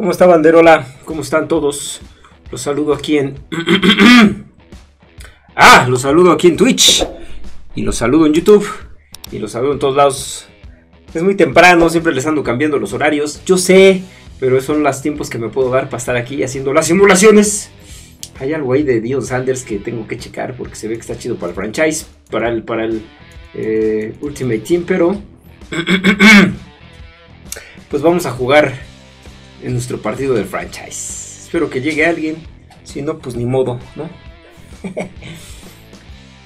¿Cómo está Banderola? ¿Cómo están todos? Los saludo aquí en... ah, los saludo aquí en Twitch. Y los saludo en YouTube. Y los saludo en todos lados. Es muy temprano, siempre les ando cambiando los horarios. Yo sé, pero son los tiempos que me puedo dar para estar aquí haciendo las simulaciones. Hay algo ahí de Dion Sanders que tengo que checar porque se ve que está chido para el franchise, para el, para el eh, Ultimate Team, pero... pues vamos a jugar en nuestro partido del franchise. Espero que llegue alguien. Si no, pues ni modo, ¿no?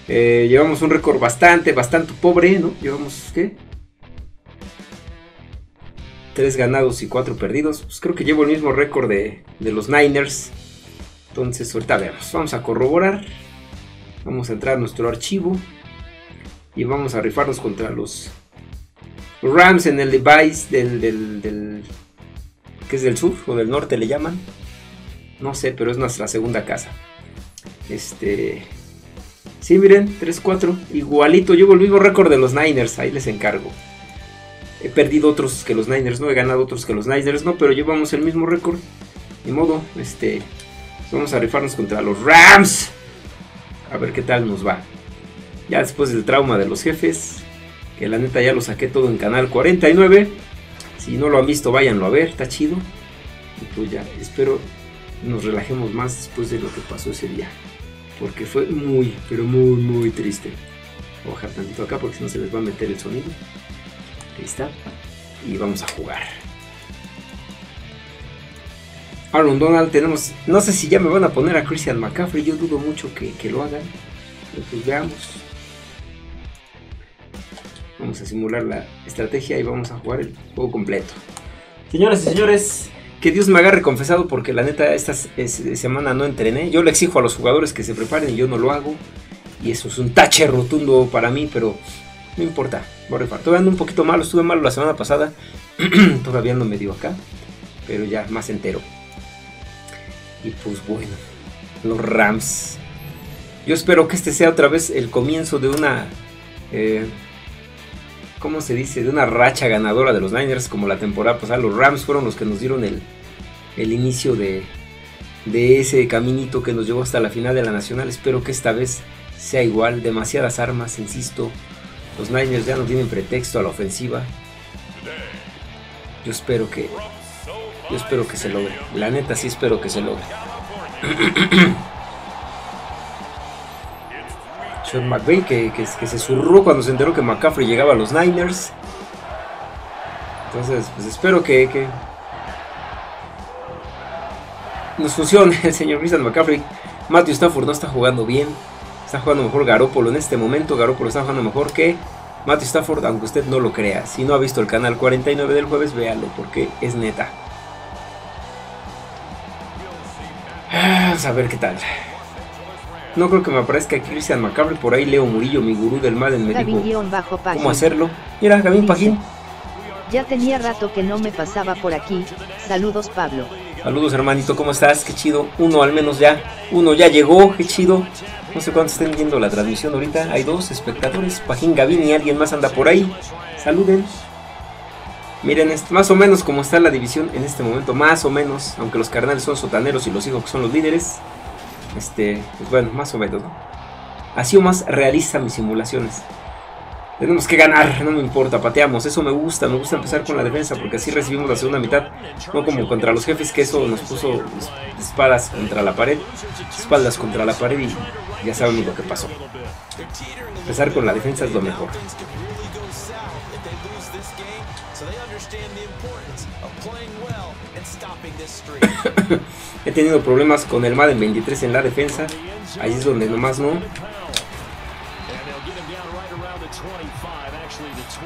Eh, llevamos un récord bastante, bastante pobre, ¿no? Llevamos, ¿qué? Tres ganados y cuatro perdidos. Pues creo que llevo el mismo récord de, de los Niners. Entonces, ahorita veamos. Vamos a corroborar. Vamos a entrar a nuestro archivo. Y vamos a rifarnos contra los Rams en el device del, del que es del sur o del norte le llaman. No sé, pero es nuestra segunda casa. Este. Sí, miren, 3-4. Igualito, llevo el mismo récord de los Niners. Ahí les encargo. He perdido otros que los Niners, no he ganado otros que los Niners, no, pero llevamos el mismo récord. Ni modo, este. Vamos a rifarnos contra los Rams. A ver qué tal nos va. Ya después del trauma de los jefes. Que la neta ya lo saqué todo en canal 49. Si no lo han visto, váyanlo a ver, está chido. Y pues ya, espero nos relajemos más después de lo que pasó ese día. Porque fue muy, pero muy, muy triste. Voy a bajar tantito acá porque si no se les va a meter el sonido. Ahí está. Y vamos a jugar. Aaron Donald, tenemos. No sé si ya me van a poner a Christian McCaffrey. Yo dudo mucho que, lo hagan. Pero pues veamos. Vamos a simular la estrategia y vamos a jugar el juego completo. Señoras y señores, que Dios me agarre confesado porque la neta esta semana no entrené. Yo le exijo a los jugadores que se preparen y yo no lo hago. Y eso es un tache rotundo para mí, pero no importa. Voy a rifar. Todavía ando un poquito malo, estuve malo la semana pasada. Todavía no me dio acá, pero ya más entero. Y pues bueno, los Rams. Yo espero que este sea otra vez el comienzo de una eh, ¿cómo se dice? De una racha ganadora de los Niners como la temporada pasada. Los Rams fueron los que nos dieron el, inicio de, de ese caminito que nos llevó hasta la final de la Nacional. Espero que esta vez sea igual. Demasiadas armas, insisto. Los Niners ya no tienen pretexto a la ofensiva. Yo espero que. Yo espero que se logre. La neta sí espero que se logre. Sean que, se zurró cuando se enteró que McCaffrey llegaba a los Niners. Entonces, pues espero que, nos funcione el señor Christian McCaffrey. Matthew Stafford no está jugando bien. Está jugando mejor Garoppolo en este momento. Garoppolo está jugando mejor que Matthew Stafford, aunque usted no lo crea. Si no ha visto el canal 49 del jueves, véalo porque es neta. Ah, vamos a ver qué tal. No creo que me aparezca Christian Macabre. Por ahí Leo Murillo, mi gurú del Madden, me dijo cómo hacerlo. Mira, Gavín Pajín. Ya tenía rato que no me pasaba por aquí. Saludos, Pablo. Saludos, hermanito. ¿Cómo estás? Qué chido. Uno al menos ya. Uno ya llegó. Qué chido. No sé cuántos estén viendo la transmisión ahorita. Hay dos espectadores. Pajín, Gavín y alguien más anda por ahí. Saluden. Miren, más o menos como está la división en este momento. Más o menos. Aunque los carnales son sotaneros y los hijos son los líderes. Este, pues bueno, más o menos, ¿no? Así o más realista mis simulaciones. Tenemos que ganar, no me importa, pateamos, eso me gusta, me gusta empezar con la defensa porque así recibimos la segunda mitad, no como contra los jefes que eso nos puso espadas contra la pared, espaldas contra la pared y ya sabemos lo que pasó. Empezar con la defensa es lo mejor. He tenido problemas con el Madden 23 en la defensa. Ahí es donde nomás no.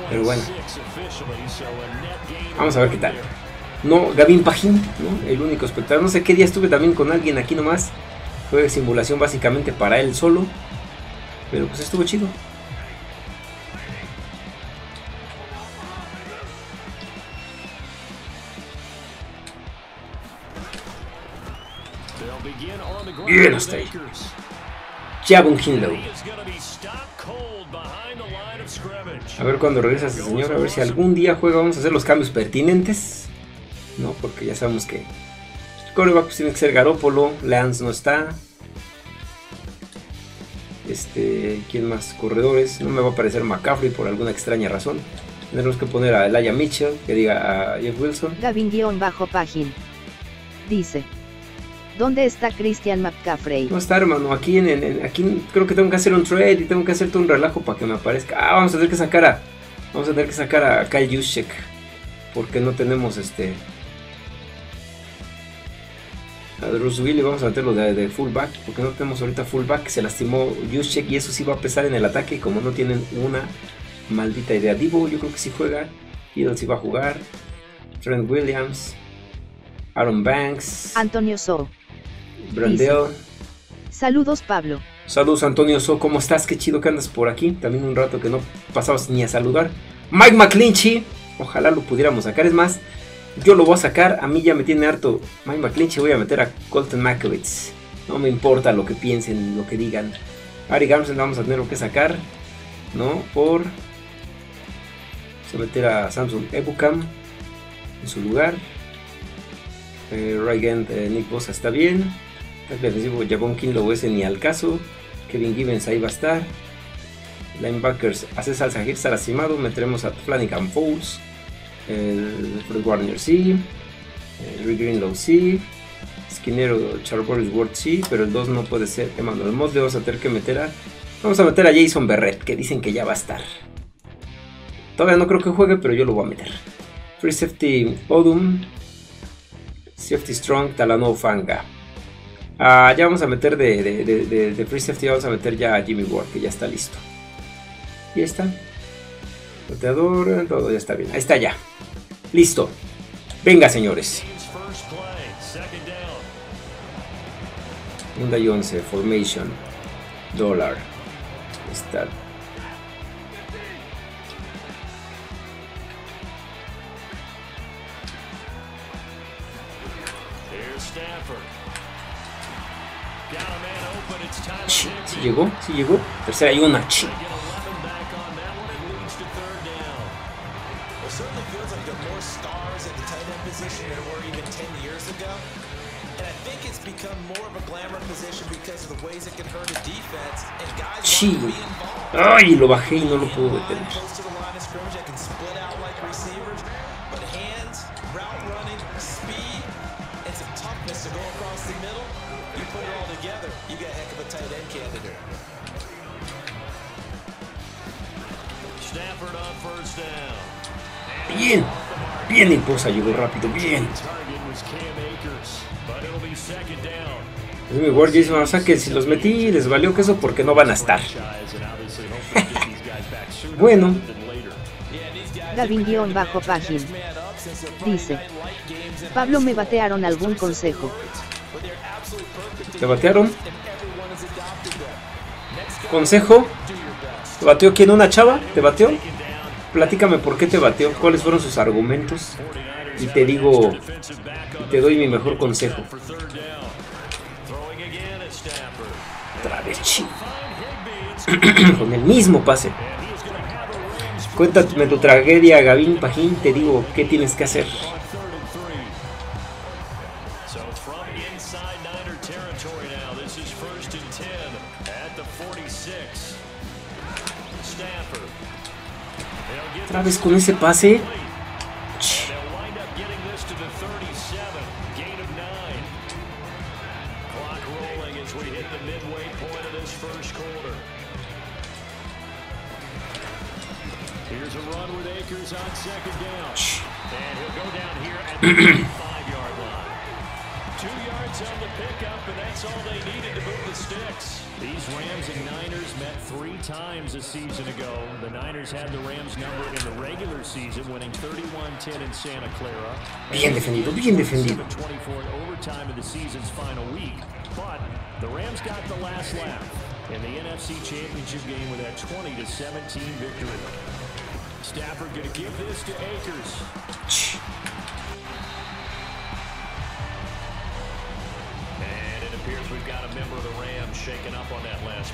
Pero bueno. Vamos a ver qué tal. No, Gavin Pajín, ¿no? el único espectador. No sé qué día estuve también con alguien aquí nomás. Fue simulación básicamente para él solo. Pero pues estuvo chido. Bien hasta ahí. Javon Kinlow. A ver cuándo regresa ese señor. A ver si algún día juega. Vamos a hacer los cambios pertinentes. ¿no? Porque ya sabemos que el coreback pues, tiene que ser Garópolo, Lance no está. Este, ¿quién más? Corredores, no me va a aparecer McCaffrey por alguna extraña razón. Tendremos que poner a Elijah Mitchell, que diga a Jeff Wilson. Gavin-Págin. Dice. ¿Dónde está Christian McCaffrey? No está, hermano. Aquí, en, aquí creo que tengo que hacer un trade y tengo que hacer todo un relajo para que me aparezca. Ah, vamos a tener que sacar a. Vamos a tener que sacar a Kyle Juszczyk. Porque no tenemos este. A Bruce Willis vamos a meterlo de, de, fullback. Porque no tenemos ahorita fullback. Se lastimó Juszczyk y eso sí va a pesar en el ataque. Y como no tienen una maldita idea. Divo, yo creo que sí juega. Hiddle sí va a jugar. Trent Williams. Aaron Banks. Antonio So. Brandel. Saludos Pablo. Saludos Antonio So, ¿cómo estás? Qué chido que andas por aquí. También un rato que no pasabas ni a saludar. Mike McClinchy. Ojalá lo pudiéramos sacar. Es más, yo lo voy a sacar. A mí ya me tiene harto Mike McClinchy. Voy a meter a Colton McAvitz. No me importa lo que piensen, lo que digan. Ari Gamsen vamos a tener que sacar. ¿No? Por... Vamos a meter a Samsung Ebukam en su lugar. Eh, Rygant, eh, Nick Bosa está bien. El defensivo Javon Kinlow ese ni al caso. Kevin Gibbons ahí va a estar. Linebackers hace salsa está lastimado. Meteremos a Flanagan Fowles. El Fred Warner sí. Rick Greenlow sí. Esquinero Charboris Ward sí. Pero el 2 no puede ser. Emmanuel Mosley vamos a tener que meter a. Vamos a meter a Jason Berrett. Que dicen que ya va a estar. Todavía no creo que juegue, pero yo lo voy a meter. Free Safety Odum. Safety Strong Talano Fanga. Ah, ya vamos a meter de, de, de, Free Safety, vamos a meter ya a Jimmy Ward, que ya está listo. Y está. Roteador, todo ya está bien. Ahí está ya. Listo. Venga, señores. Segunda y 11, Formation, Dollar, Start. Si ¿Sí llegó, si llegó. Tercera y una. Ch. Sí. Ay, lo bajé y no lo puedo detener. Bien, bien Imposa llegó rápido, bien. Es mi Ward Jason, o sea que si los metí les valió que eso porque no van a estar. bueno. Gavin-Págin dice: Pablo, me batearon algún consejo. ¿Te batearon? ¿Consejo? ¿Te bateó quién? ¿Una chava? ¿Te bateó? Platícame por qué te bateó, cuáles fueron sus argumentos y te digo, te doy mi mejor consejo. Otra vez, Con el mismo pase. Cuéntame tu tragedia, Gavín Pajín, te digo qué tienes que hacer. Otra vez con ese pase. Here's a run with Akers on second down. And he'll go down here at. Two yards on the pickup, and that's all they needed to move the sticks. These Rams and Niners met three times a season ago. The Niners had the Rams number in the regular season, winning 31-10 in Santa Clara. Bien defendido, bien defendido. 24 overtime the season's final week, but the Rams got the last laugh in the NFC Championship game with that 20 17 victory. Stafford going to give this to Akers.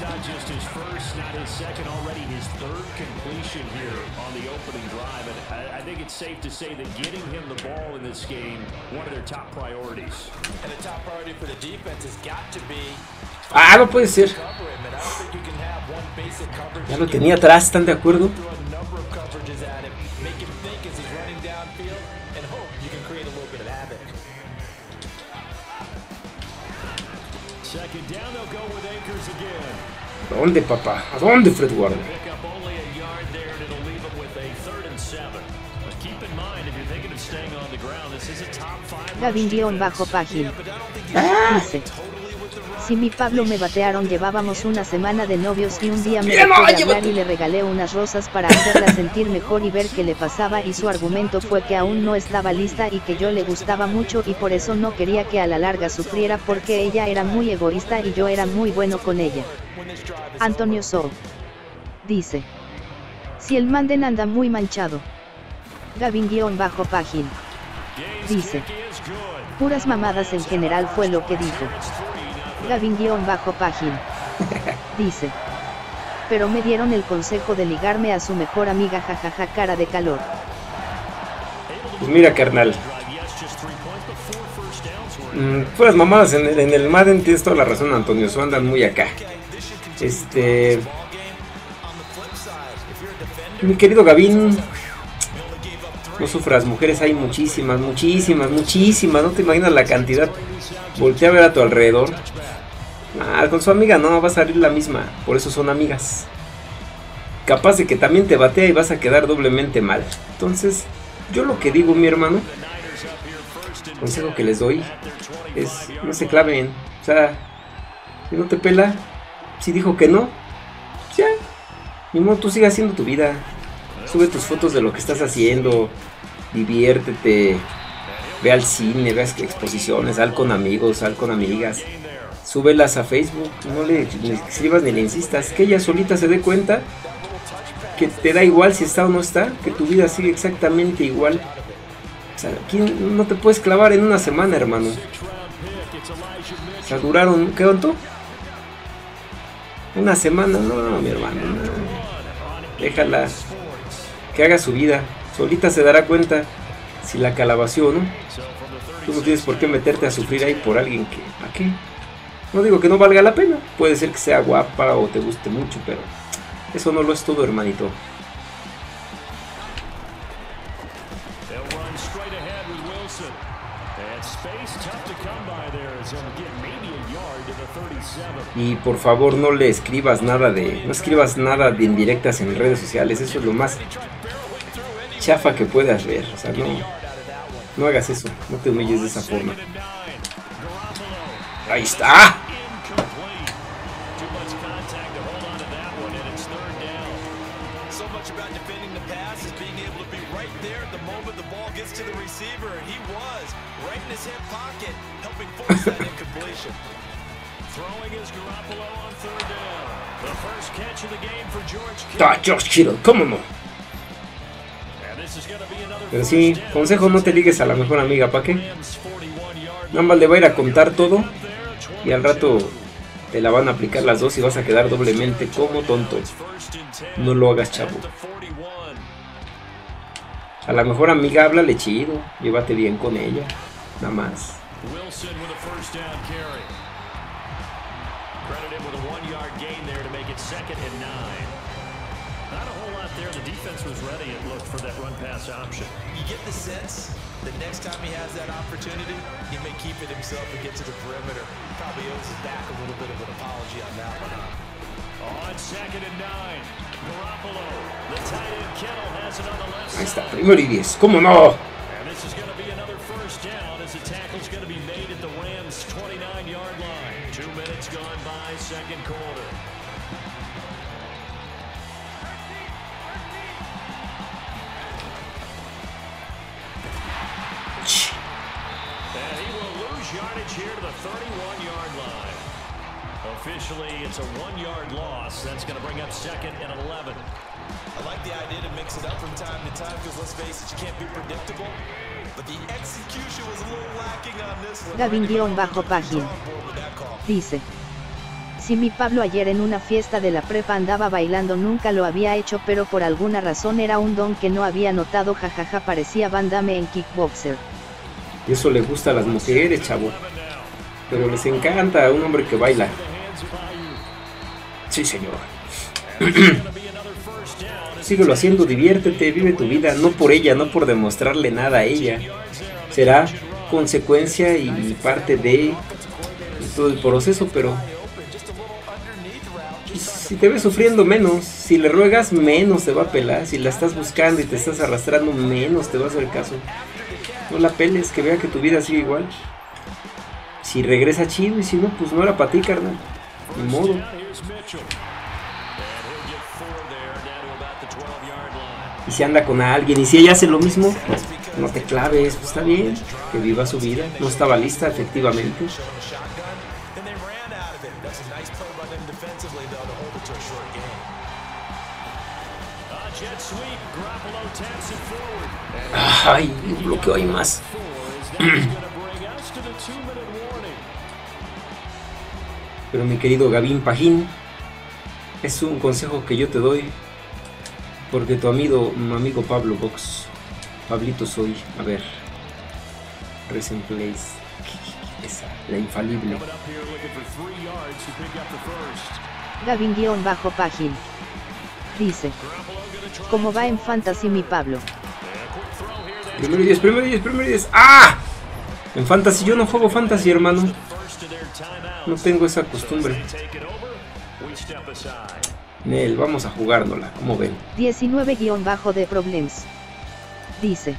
¡No! not just his first, not his second, already his third completion here on the opening drive. And I, I think it's safe to say that getting him the ball in this game, one of their top priorities. And the top priority for the defense has got to be Ah, no puede ser. Ya lo tenía atrás, ¿están de acuerdo? ¿A dónde, papá? ¿A dónde, Fred Warner? Gavin-bajo página. Dice. Si mi Pablo me batearon llevábamos una semana de novios y un día me dejó de hablar y le regalé unas rosas para hacerla sentir mejor y ver qué le pasaba y su argumento fue que aún no estaba lista y que yo le gustaba mucho y por eso no quería que a la larga sufriera porque ella era muy egoísta y yo era muy bueno con ella. Antonio Sol. Dice. Si el manden anda muy manchado. Gavin-página. Dice. Puras mamadas en general fue lo que dijo. Gavin-página. Dice. Pero me dieron el consejo de ligarme a su mejor amiga jajaja cara de calor. Pues mira carnal. Mm, puras mamadas en el, en el Madden tienes toda la razón Antonio, so andan muy acá. Este... Mi querido Gavin, no sufras, mujeres hay muchísimas, muchísimas, muchísimas, no te imaginas la cantidad. Voltea a ver a tu alrededor. Ah, con su amiga no, va a salir la misma, por eso son amigas. Capaz de que también te batea y vas a quedar doblemente mal. Entonces, yo lo que digo, mi hermano, consejo que les doy es no se claven. O sea, si no te pela, si dijo que no, ya. Ni modo, tú sigas haciendo tu vida. Sube tus fotos de lo que estás haciendo. Diviértete. Ve al cine, ve exposiciones, sal con amigos, sal con amigas súbelas a Facebook, no le, escribas ni le insistas, que ella solita se dé cuenta que te da igual si está o no está, que tu vida sigue exactamente igual. O sea, aquí no te puedes clavar en una semana, hermano. O sea, duraron, ¿qué contó? Una semana, no, mi hermano, Déjala que haga su vida. Solita se dará cuenta si la calabació o no. Tú no tienes por qué meterte a sufrir ahí por alguien que, ¿a qué? No digo que no valga la pena, puede ser que sea guapa o te guste mucho, pero eso no lo es todo, hermanito. Y por favor no le escribas nada de. No escribas nada de indirectas en redes sociales. Eso es lo más chafa que puedas ver. O sea, no. No hagas eso. No te humilles de esa forma. Ahí está. Ah, George Kittle, ¿cómo no? Pero sí, consejo no te ligues a la mejor amiga, ¿para qué? Nada más le va a ir a contar todo y al rato te la van a aplicar las dos y vas a quedar doblemente como tonto. No lo hagas, chavo. A la mejor amiga háblale chido, llévate bien con ella, nada más. Pass option. You get the sense that next time he has that opportunity, he may keep it himself and get to the perimeter. Probably owes his back a little bit of an apology on that one. On second and nine, Garoppolo, the tight end Kittle has it on the left Ahí está, primero y diez, ¿cómo no? And this is going to be another first down as the tackle's going to be made at the Rams' 29-yard line. Two minutes gone by, second quarter. Yardage here to the 31-yard line. Officially, it's a one-yard loss. That's going to bring up second and 11. Gavin-Página dice. Si mi Pablo ayer en una fiesta de la prepa andaba bailando nunca lo había hecho pero por alguna razón era un don que no había notado jajaja parecía Van en Kickboxer. Y eso le gusta a las mujeres, chavo. Pero les encanta un hombre que baila. Sí, señor. Síguelo haciendo, diviértete, vive tu vida, no por ella, no por demostrarle nada a ella. Será consecuencia y parte de todo el proceso, pero si te ves sufriendo menos, si le ruegas menos te va a pelar, si la estás buscando y te estás arrastrando menos te va a hacer caso. No la peles, que vea que tu vida sigue igual. Si regresa chido y si no, pues no era para ti, carnal. Ni modo. Y si anda con alguien y si ella hace lo mismo, no te claves, pues está bien, que viva su vida. No estaba lista, efectivamente. Ay, bloqueo hay más. Pero mi querido Gavín Pajín, es un consejo que yo te doy porque tu amigo, mi amigo Pablo Box, Pablito soy, a ver, Recent Place, esa, la infalible. Gavin-Página dice, ¿cómo va en Fantasy mi Pablo? Primero y 10, primero y 10, primero y 10. ¡Ah! En Fantasy yo no juego Fantasy, hermano. No tengo esa costumbre. Nel, vamos a jugárnosla, ¿cómo ven? 19- de Problems. Dice.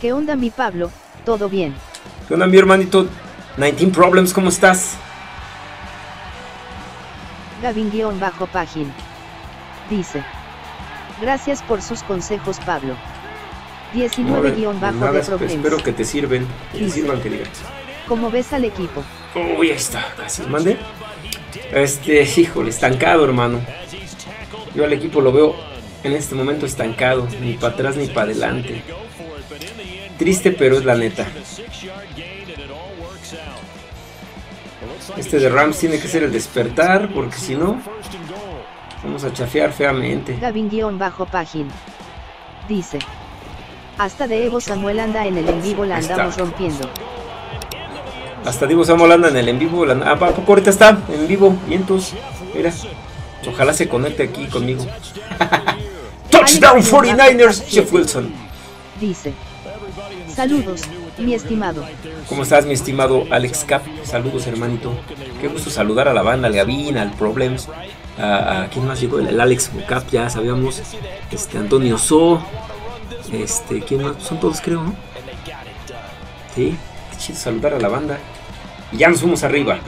¿Qué onda mi Pablo? ¿Todo bien? ¿Qué onda mi hermanito? 19 Problems, ¿cómo estás? Gavin-Página. Dice. Gracias por sus consejos Pablo. 19- bajo de. Espero que te sirven. Que sirvan, que digas. ¿Cómo ves al equipo? Uy, ahí está, casi. ¿Mande? Este, híjole, estancado, hermano. Yo al equipo lo veo en este momento estancado, ni para atrás ni para adelante. Triste, pero es la neta. Este de Rams tiene que ser el despertar, porque si no, vamos a chafear feamente. Gavin-Página dice: Hasta de Evo Samuel anda en el en vivo, la andamos rompiendo. Hasta Divo Samuel anda en el en vivo. La, ah, poco ahorita está en vivo? Y entonces, mira. Ojalá se conecte aquí conmigo. Touchdown 49ers, Jeff Wilson. Dice. Saludos, mi estimado. ¿Cómo estás, mi estimado Alex Cap? Saludos, hermanito. Qué gusto saludar a la banda, al Gavin, al Problems. A, ¿Quién más llegó? El Alex Cap, ya sabíamos. Este, Antonio So. Este, ¿quién más? Son todos, creo, ¿no? Sí, qué chido saludar a la banda. Y ya nos fuimos arriba.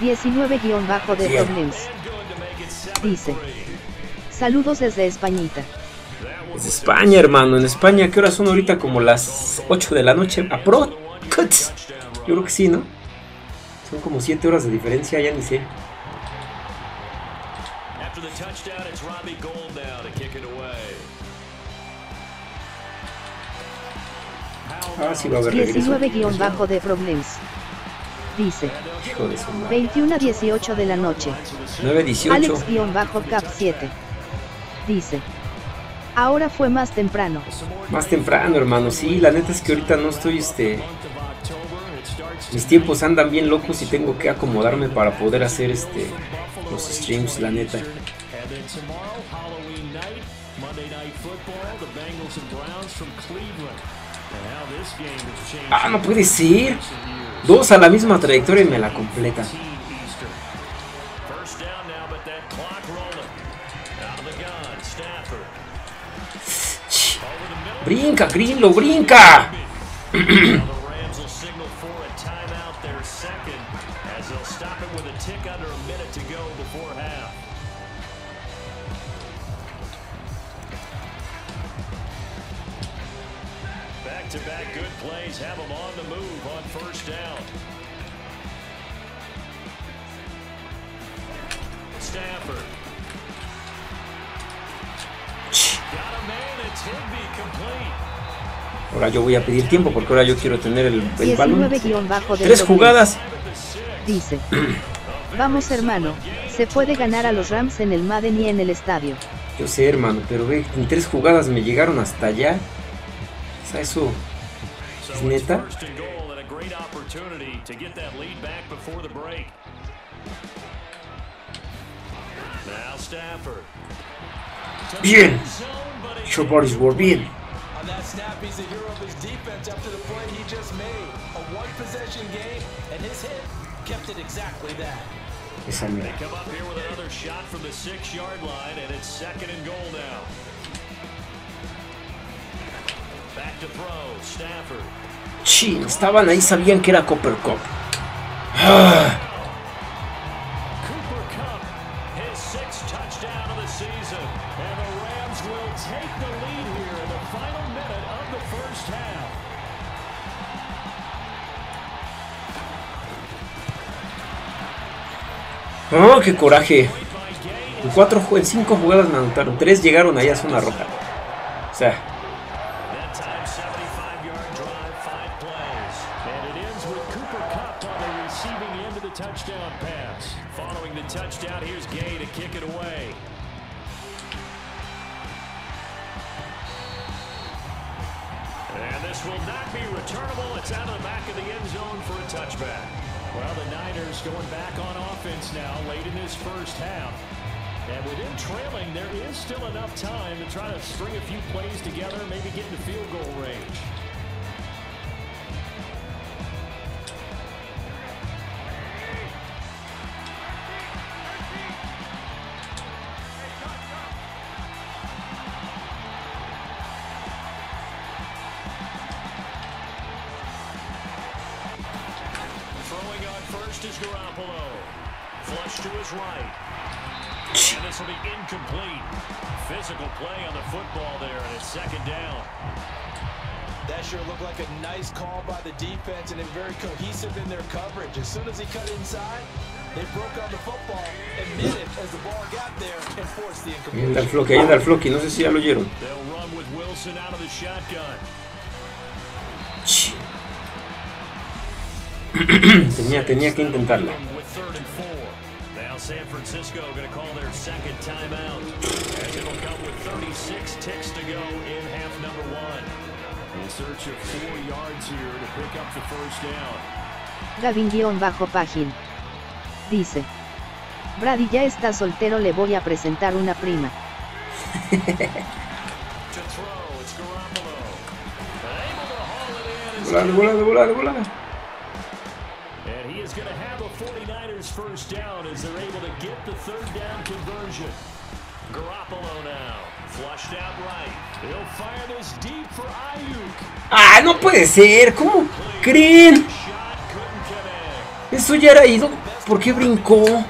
...19- de Problems. Dice... Saludos desde Españita. Desde España, hermano. En España, ¿qué horas son ahorita? Como las 8 de la noche. ¿A pro? Yo creo que sí, ¿no? Son como 7 horas de diferencia, ya ni sé. Ah, sí va a haber 19- de Problems. Dice. 21 a 18 de la noche. 9 18. Alex-Cap 7. Dice. Ahora fue más temprano. Más temprano, hermano. Sí, la neta es que ahorita no estoy, este... Mis tiempos andan bien locos y tengo que acomodarme para poder hacer, este... Los streams, la neta. Then tomorrow, Halloween night, Monday Night Football, the Bengals and Browns from Cleveland. And how this game has changed. Ah, no puede ser. Dos a la misma trayectoria y me la completa. Brinca, Greenlow, brinca. Ahora yo voy a pedir tiempo porque ahora yo quiero tener el, el balón. Tres jugadas. Dice. Vamos hermano, se puede ganar a los Rams en el Madden y en el estadio. Yo sé hermano, pero ve, en tres jugadas me llegaron hasta allá. O sea, eso es neta. Bien. Your body's war bien. On that snap, he's the hero of his defense after the play he just made. A one possession game, and his hit kept it exactly that. Esa They come up here with another shot from the six-yard line, and it's second and goal now. Chin, estaban ahí, sabían que era Copper Cup. Ah. ¡Oh, qué coraje! En, cuatro, en cinco jugadas me anotaron. Tres llegaron ahí a zona roja. O sea... football there, and it's second down. That sure looked like a nice call by the defense, and they're very cohesive in their coverage. As soon as he cut inside, they broke on the football, admitted as the ball got there, and forced the incompletion. Ahí anda el floqui, ahí anda el floqui, no sé si ya lo oyeron. They'll run with Wilson out of the shotgun. tenía, tenía que intentarlo. Francisco going to call their second timeout. As it'll come with 36 ticks to go in half number one. In search of four yards here to pick up the first down. Gavin-Pagin. Dice. Brady ya está soltero, le voy a presentar una prima. volando, volando, volando, volando. Is going to have a 49ers first down as they're able to get the third down conversion. Garoppolo now. Flushed out right. He'll fire this deep for Ayuk. Ah, no puede ser. ¿Cómo creen? Eso ya era ido. ¿Por qué brincó?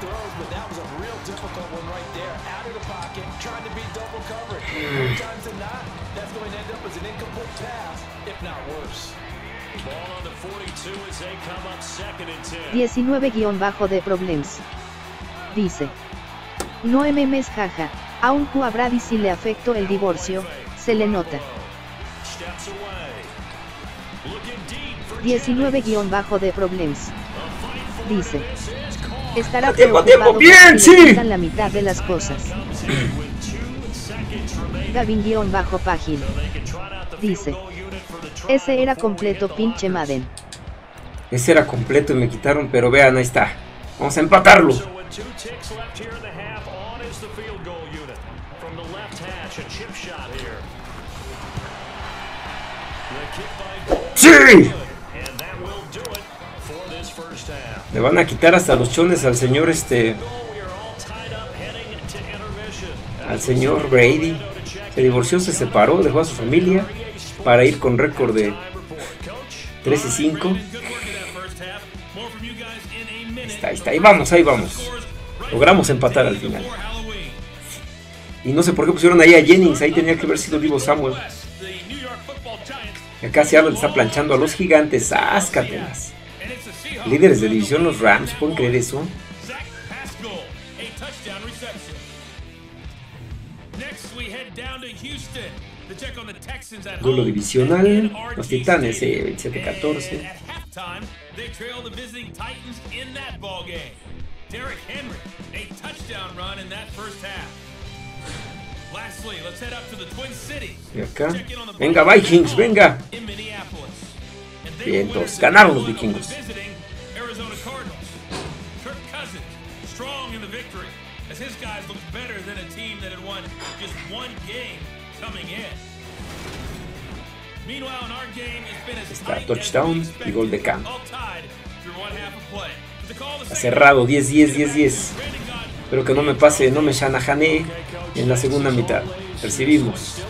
...19 bajo de problems. Dice. No memes jaja, aun a Brady si le afectó el divorcio, se le nota. 19 bajo de problems. Dice. Estará tiempo, tiempo, bien, sí. la mitad de las cosas. Gavin bajo página. Dice. Ese era completo pinche Madden. Ese era completo y me quitaron, pero vean, ahí está. Vamos a empatarlo. ¡Sí! Le van a quitar hasta los chones al señor este... Al señor Brady. Se divorció, se separó, dejó a su familia para ir con récord de 13 5. Está, ahí está, ahí vamos, ahí vamos. Logramos empatar al final. Y no sé por qué pusieron ahí a Jennings, ahí tenía que haber sido vivo Samuel. Acá Seattle está planchando a los gigantes, áscatelas. Líderes de división los Rams, ¿pueden creer eso? Next we head down to Houston. Duelo divisional, los Titanes eh, 27-14. They trail the visiting Titans in that ball game. Derrick Henry, a touchdown run in that first half. Lastly, let's head up to the Twin Cities. Y acá. Venga, Vikings, venga. Bien, win ganaron los vikingos. visiting Arizona Cardinals. Kirk Cousins, strong in the victory, as his guys look better than a team that had won just one game coming in. Meanwhile, in our game, it's been as Está touchdown y gol de the Está cerrado, 10-10, 10-10. Brandon Gott Espero que no me pase, no me shanahanee en la segunda mitad. Recibimos.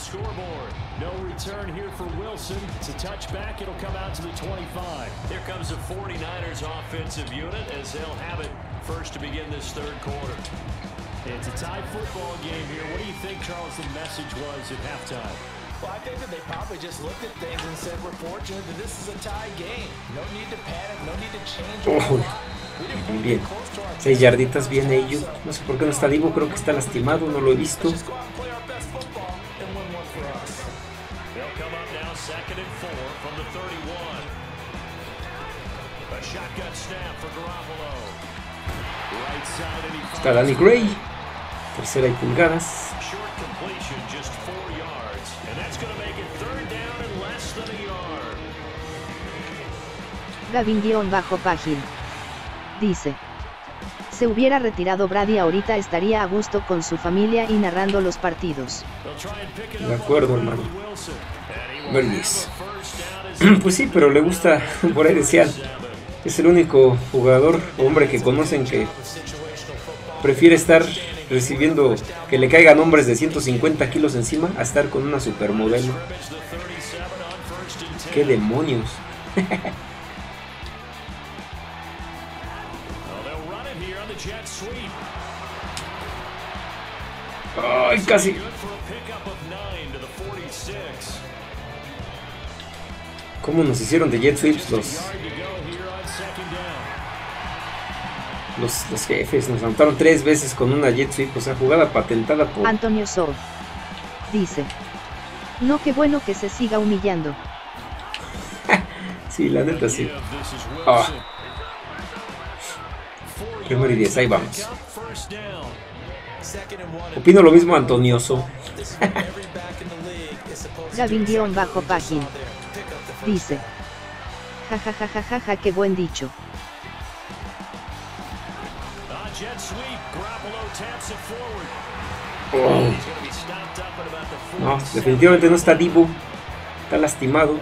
Scoreboard. No return here for Wilson. It's a touchback. It'll come out to the 25. Here comes the 49ers offensive unit as they'll have it first to begin this third quarter. It's a tie football game here. What do you think, Charles, the message was at halftime? Well, I think that they probably just looked at things and said, we're fortunate that this is a tie game. No need to panic, no need to change a lot. We didn't play bien. close to our 6 yarditas viene ellos. No sé por qué no está vivo, creo que está lastimado, no lo he visto. Está Danny Gray. Tercera y pulgadas. Short completion, just four yards. And that's going to make it third down and less than a yard. Gavin-Pagin. Dice. Se hubiera retirado Brady ahorita estaría a gusto con su familia y narrando los partidos. De acuerdo, hermano. Wilson. And he will Very have nice. a first down as Pues sí, pero le gusta, por ahí decían, es el único jugador, hombre que conocen que prefiere estar recibiendo que le caigan hombres de 150 kilos encima a estar con una supermodelo. scrimmage the 37 on first and 10. ¡Qué demonios! ¡Ay, casi! Good for a pickup of nine to the 46. ¿Cómo nos hicieron de jet sweeps los, los, los jefes? Nos anotaron tres veces con una jet sweep, o sea, jugada patentada por... Antonio So. Dice. No qué bueno que se siga humillando. Sí, la neta sí. Primero y diez, ahí vamos. Opino lo mismo Antonioso. The first Dice. Ja ja ja ja ja ja qué buen dicho. The no, 47. definitivamente no está Divo. Está lastimado.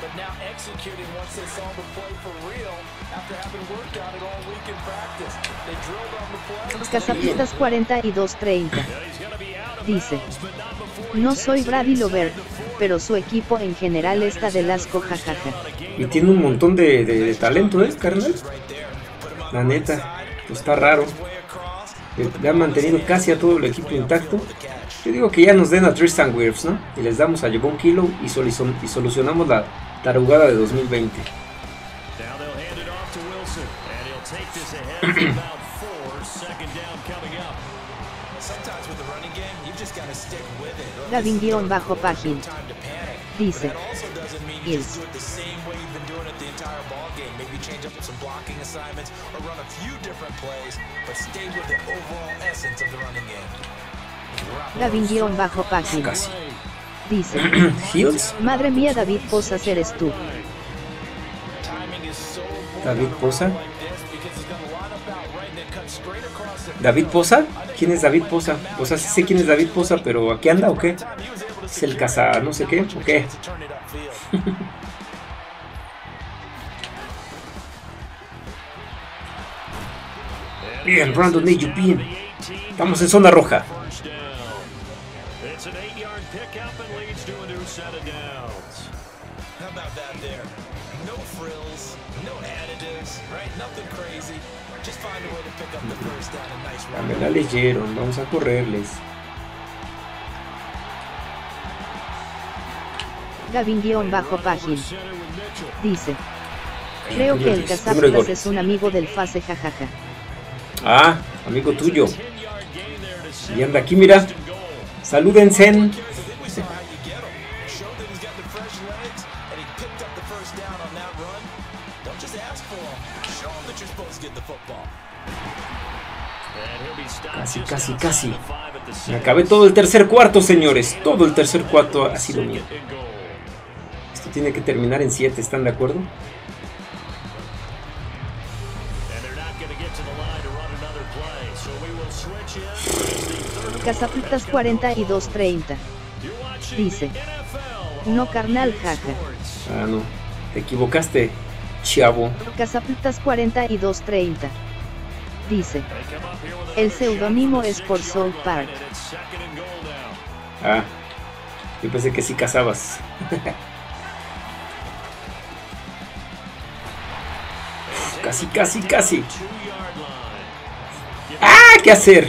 But now executing once they saw the play for real after having worked on it all week in practice. They drilled on the play. Cazapistas 4230. Yeah, he's going to be out of Dice. No soy Brady Lover, the 40. pero su equipo en general está del asco jajaja. Y tiene un montón de, de- de talento, ¿eh, carnal? La neta, pues está raro. Eh, Le han mantenido casi a todo el equipo intacto. Yo digo que ya nos den a Tristan Wirfs, ¿no? Y les damos a Jevon Kilo y solucionamos la tarugada de 2020. Now they'll hand it off to Wilson, and he'll take this ahead for about four. Second down coming up. Sometimes with the running game, you just got to stick with it. Gavin-Pagin. Time to panic. Dice. That also doesn't mean you Is. just do it the same way you've been doing it the entire ball game. Maybe change up some blocking assignments or run a few different plays, but stay with the overall essence of the running game. Gavin-Pagin. Casi. Dice. Hills, Madre mía David Posas eres tú. David the David Poza. ¿Quién es David Poza? O sea, sí sé quién es David Poza, pero ¿aquí anda o qué? ¿Es el caza no sé qué? ¿O qué? Bien, Brandon Ayuk, bien. Estamos en zona roja. Ya la leyeron, vamos a correrles. Gavin-Pagin dice: Creo que el Casaplas es un amigo del Fase jajaja. Ah, amigo tuyo. Y anda aquí, mira. Salúdense. Casi, casi, casi. Me acabé todo el tercer cuarto, señores. Todo el tercer cuarto ha sido mío. Esto tiene que terminar en 7, ¿están de acuerdo? Casapitas 4230. Dice. No carnal, jaja. Ah, no. Te equivocaste, chavo. Casapitas 4230. Dice. El seudónimo es por Soul Park. Ah. Yo pensé que sí cazabas. casi, casi, casi. ¡Ah! ¿Qué hacer?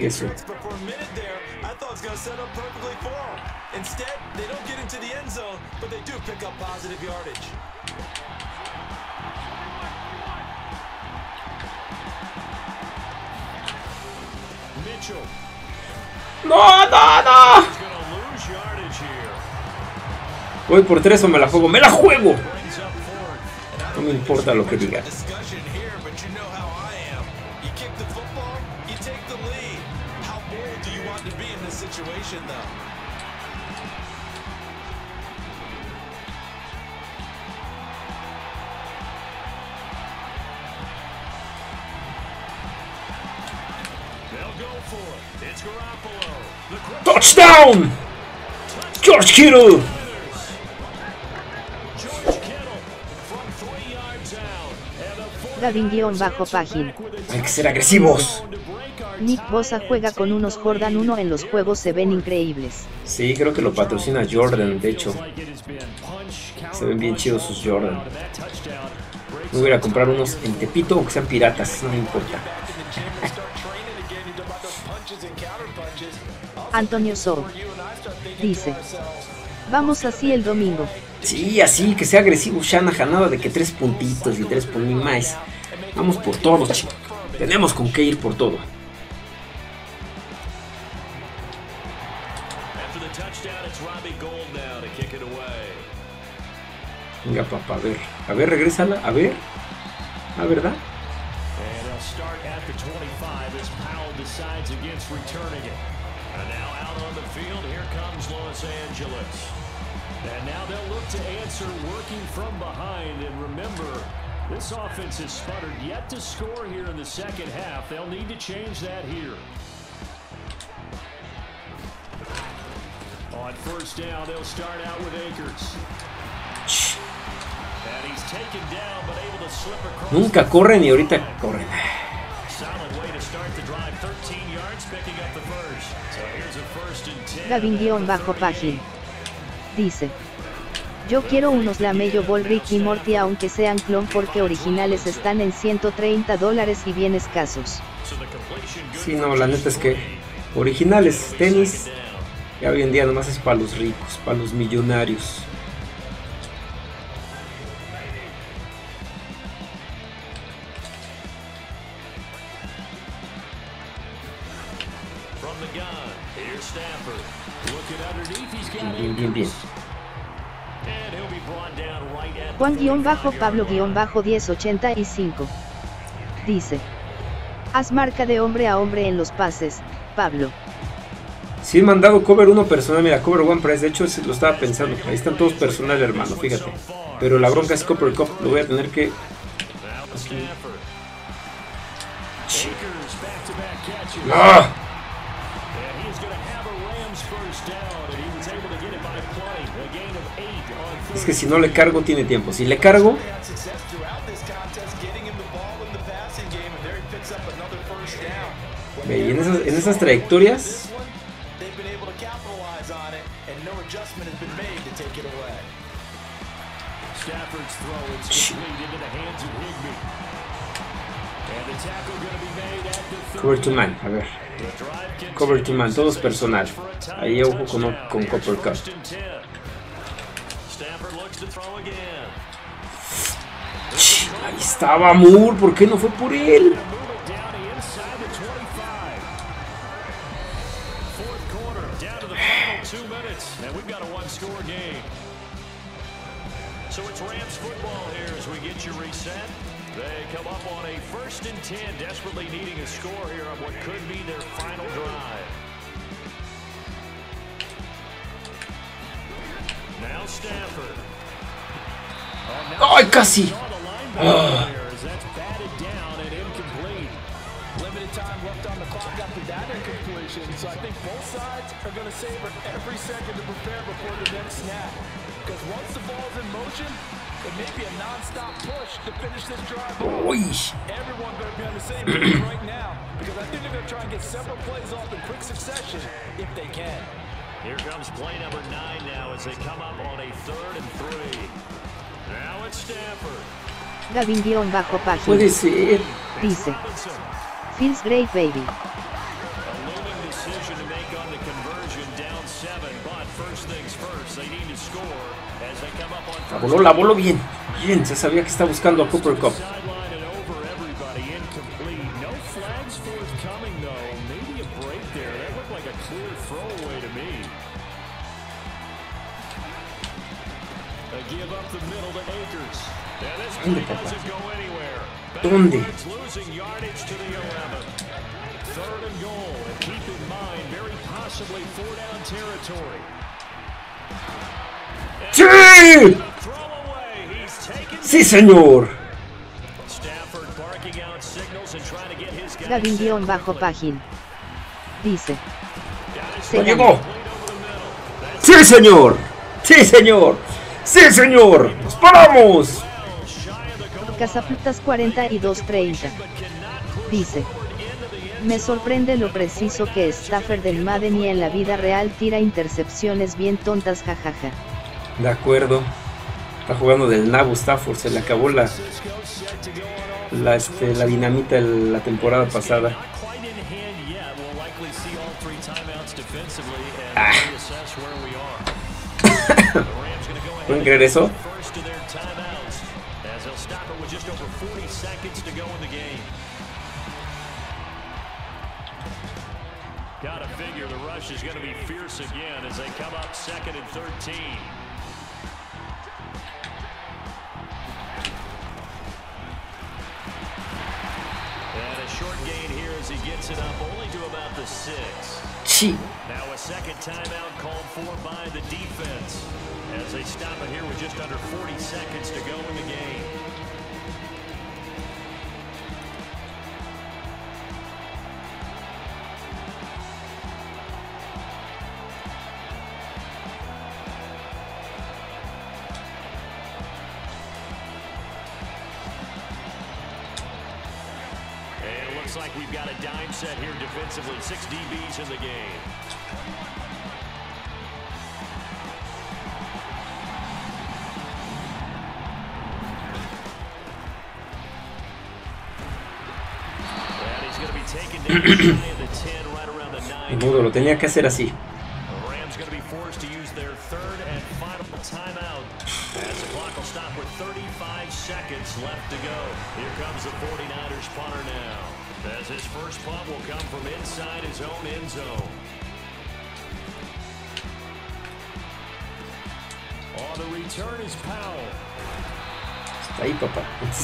Eso. Instead, they don't get into the end zone, but they do pick up positive yardage. Mitchell. No, no, no. Voy por tres o me la juego. ¡Me la juego! No me importa lo que digas. George Kittle! Gavin-Pagin. Hay que ser agresivos. Nick Bosa juega con unos Jordan 1 en los juegos, se ven increíbles. Sí, creo que lo patrocina Jordan, de hecho. Se ven bien chidos sus Jordan. Me voy a comprar unos en Tepito, aunque sean piratas, no me importa. Antonio So dice: Vamos así el domingo. Sí, así, que sea agresivo Shanahan, nada de que tres puntitos y tres por más. Vamos por todos, chicos. Tenemos con qué ir por todo. Venga, papá, a ver. A ver, regrésala. A ver. ¿A verdad? And now out on the field, here comes Los Angeles. And now they'll look to answer working from behind. And remember, this offense has sputtered yet to score here in the second half. They'll need to change that here. On first down, they'll start out with Akers. And he's taken down, but able to slip across. Nunca corren y ahorita corren. Gavin-Pagin dice: Yo quiero unos Lamello Ball Rick y Morty aunque sean clon porque originales están en 130 dólares y bien escasos. Sí, no, la neta es que originales, tenis, ya hoy en día nomás es para los ricos, para los millonarios. Bien, bien, bien. Juan-Pablo-1085 dice: Haz marca de hombre a hombre en los pases, Pablo. Si he mandado cover 1 personal, mira, cover 1 price, de hecho lo estaba pensando, ahí están todos personales hermano, fíjate. Pero la bronca es Copper Cup, lo voy a tener que... ¡Ah! Es que si no le cargo tiene tiempo. Si le cargo... Y en esas, en esas trayectorias... Stafford's throw is complete into the hands of Higby. And the tackle going to be made at the 30. Cover to man, a ver. Cover to man, todos personal. Ahí ojo con, con Copper Cup. Estaba Moore, ¿por qué no fue por él? Move it down to inside the 25. Fourth quarter, down to the final two minutes, and we've got a one-score game. So it's Rams football here as we get you reset. They come up on a first and 10, desperately needing a score here on what could be their final drive. Now Stafford. Now ¡Ay, casi! That's batted down and incomplete. Limited time left on the clock after that incompletion, so I think both sides are going to savor every second to prepare before the next snap. Because once the ball's in motion, it may be a non-stop push to finish this drive. Uy, Everyone better be on the same page right now, because I think they're going to try and get several plays off in quick succession if they can. Here comes play number nine now as they come up on a third and three. Now it's Stafford. Gavin-Página. puede ser. Dice, feels great baby. La voló, la voló bien. Bien, se sabía que está buscando a Cooper Cup. And trying to get his guys Gavin-Página. Dice, ¡Lo se llegó! ¡Sí, señor! ¡Sí, señor! ¡Sí, señor! ¡Nos paramos! Cazaputas 4230. Dice, me sorprende lo preciso que Stafford en Madden y en la vida real tira intercepciones bien tontas jajaja. De acuerdo. Está jugando del nabo Stafford. Se le acabó la, la, este, dinamita el- la temporada pasada. quite in hand yet. Rush is going to be fierce again as they come up second and 13. And a short gain here as he gets it up only to about the six. Now a second timeout called for by the defense as they stop it here with just under 40 seconds to go in the game. Six DBs in the game. And he's going to be taken down shy of the 10, right around the Ni 9. modo, lo tenía que hacer así.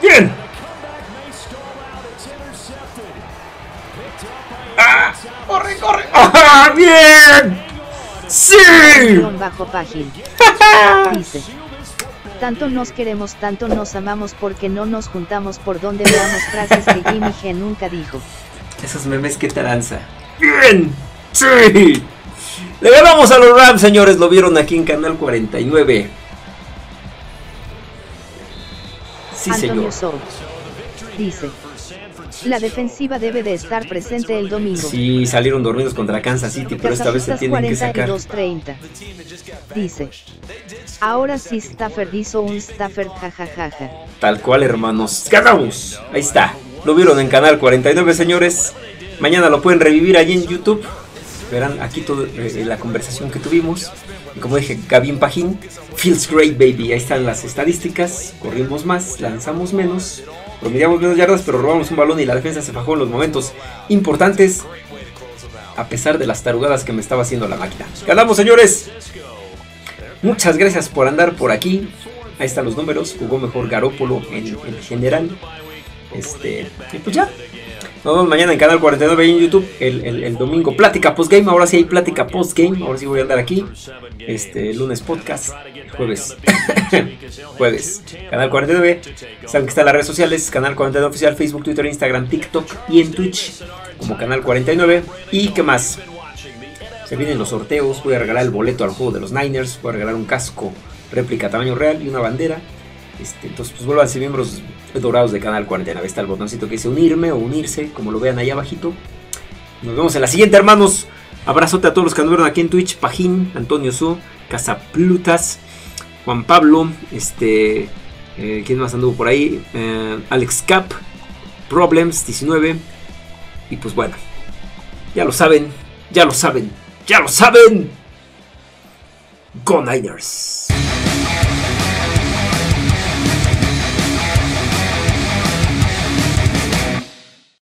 ¡Bien! The comeback may stall out. It's intercepted. Picked up by ¡Ah! ¡Corre, corre! ¡Ah! ¡Bien! ¡Sí! Página. Dice, Tanto nos queremos, tanto nos amamos porque no nos juntamos por donde veamos frases que Jimmy G nunca dijo. Esos memes que tranza. ¡Bien! ¡Sí! Le ganamos a los Rams, señores. Lo vieron aquí en Canal 49. Sí, Antonio señor. Sol dice, la defensiva debe de estar presente el domingo. Sí, salieron dormidos contra Kansas City, pero esta vez se tienen que sacar. 42-30. Dice, ahora sí Stafford hizo un Stafford jajajaja. Tal cual, hermanos. ¡Ganamos! Ahí está. Lo vieron en Canal 49, señores. Mañana lo pueden revivir allí en YouTube. Verán aquí toda la conversación que tuvimos. Y como dije, Gavin Pajín, feels great, baby. Ahí están las estadísticas. Corrimos más, lanzamos menos, promediamos menos yardas, pero robamos un balón y la defensa se bajó en los momentos importantes. A pesar de las tarugadas que me estaba haciendo la máquina. ¡Ganamos, señores! Muchas gracias por andar por aquí. Ahí están los números. Jugó mejor Garópolo en, en general. Este, y pues ya. Nos vemos mañana en Canal 49 y en YouTube. El, el- el domingo, plática postgame. Ahora sí hay plática postgame. Ahora sí voy a andar aquí. Este, lunes podcast. Jueves. Jueves. Canal 49. Saben que están las redes sociales. Canal 49 oficial. Facebook, Twitter, Instagram, TikTok y en Twitch. Como Canal 49. ¿Y qué más? Se vienen los sorteos. Voy a regalar el boleto al juego de los Niners. Voy a regalar un casco réplica tamaño real y una bandera. Este, entonces, pues vuelvan a ser miembros dorados de Canal 49. Ahí está el botoncito que dice unirme o unirse, como lo vean ahí abajito. Nos vemos en la siguiente, hermanos. Abrazote a todos los que nos vieron aquí en Twitch. Pajín, Antonio Su, Casaplutas, Juan Pablo, este, eh, ¿quién más anduvo por ahí? Eh, Alex Cap, Problems 19. Y pues bueno, ya lo saben, ya lo saben, ya lo saben. Go Niners.